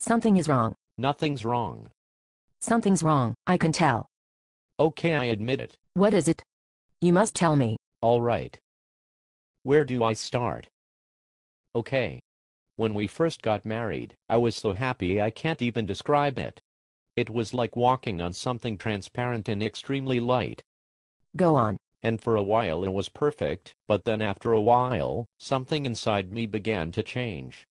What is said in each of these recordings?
Something is wrong. Nothing's wrong. Something's wrong, I can tell. Okay, I admit it. What is it? You must tell me. All right. Where do I start? Okay. When we first got married, I was so happy I can't even describe it. It was like walking on something transparent and extremely light. Go on. And for a while it was perfect, but then after a while, something inside me began to change.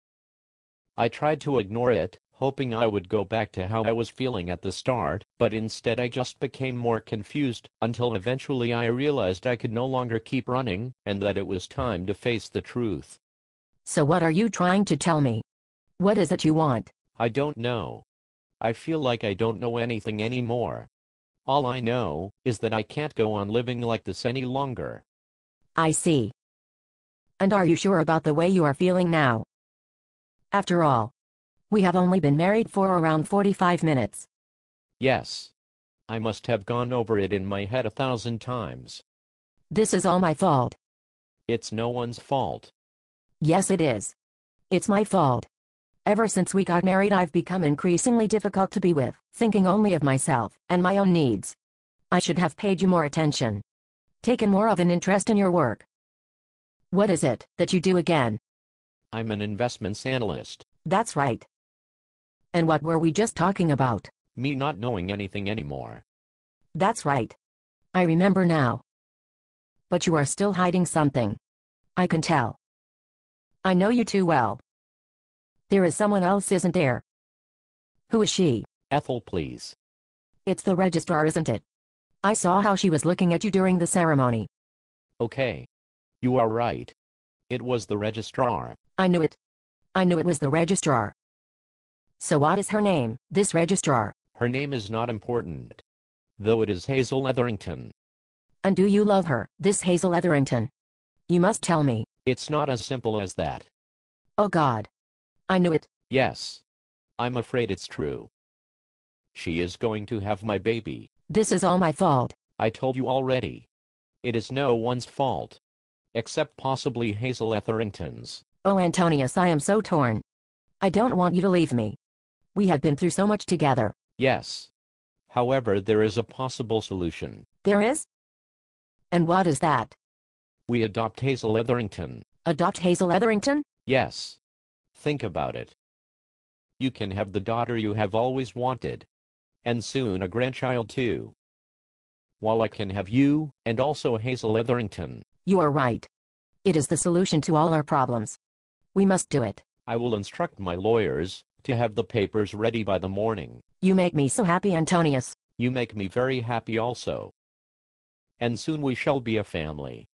I tried to ignore it, hoping I would go back to how I was feeling at the start, but instead I just became more confused, until eventually I realized I could no longer keep running, and that it was time to face the truth. So what are you trying to tell me? What is it you want? I don't know. I feel like I don't know anything anymore. All I know is that I can't go on living like this any longer. I see. And are you sure about the way you are feeling now? After all, we have only been married for around 45 minutes. Yes. I must have gone over it in my head a thousand times. This is all my fault. It's no one's fault. Yes, it is. It's my fault. Ever since we got married, I've become increasingly difficult to be with, thinking only of myself and my own needs. I should have paid you more attention. Taken more of an interest in your work. What is it that you do again? I'm an investments analyst. That's right. And what were we just talking about? Me not knowing anything anymore. That's right. I remember now. But you are still hiding something. I can tell. I know you too well. There is someone else, isn't there? Who is she? Ethel, please. It's the registrar, isn't it? I saw how she was looking at you during the ceremony. Okay. You are right. It was the registrar. I knew it. I knew it was the registrar. So what is her name, this registrar? Her name is not important. Though it is Hazel Etherington. And do you love her, this Hazel Etherington? You must tell me. It's not as simple as that. Oh God. I knew it. Yes. I'm afraid it's true. She is going to have my baby. This is all my fault. I told you already. It is no one's fault. Except possibly Hazel Etherington's. Oh Antonius I am so torn. I don't want you to leave me. We have been through so much together. Yes. However, there is a possible solution. There is? And what is that? We adopt Hazel Etherington. Adopt Hazel Etherington? Yes. Think about it. You can have the daughter you have always wanted. And soon a grandchild too. While I can have you, and also Hazel Etherington. You are right. It is the solution to all our problems. We must do it. I will instruct my lawyers to have the papers ready by the morning. You make me so happy Antonius. You make me very happy also. And soon we shall be a family.